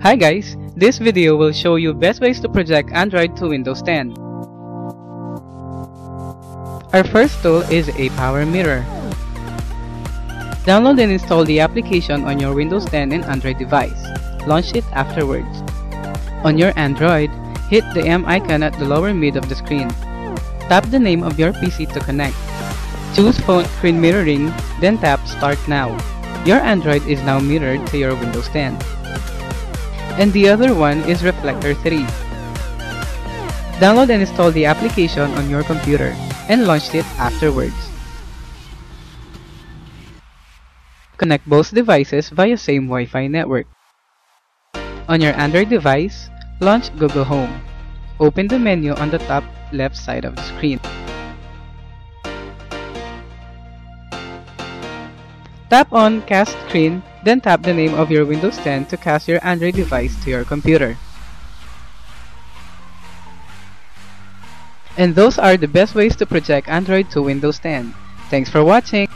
Hi guys, this video will show you best ways to project Android to Windows 10. Our first tool is ApowerMirror. Download and install the application on your Windows 10 and Android device. Launch it afterwards. On your Android, hit the M icon at the lower mid of the screen. Tap the name of your PC to connect. Choose phone screen mirroring, then tap Start Now. Your Android is now mirrored to your Windows 10. And the other one is Reflector 3. Download and install the application on your computer and launch it afterwards. Connect both devices via same Wi-Fi network. On your Android device, launch Google Home. Open the menu on the top left side of the screen. Tap on Cast Screen, then tap the name of your Windows 10 to cast your Android device to your computer. And those are the best ways to project Android to Windows 10. Thanks for watching!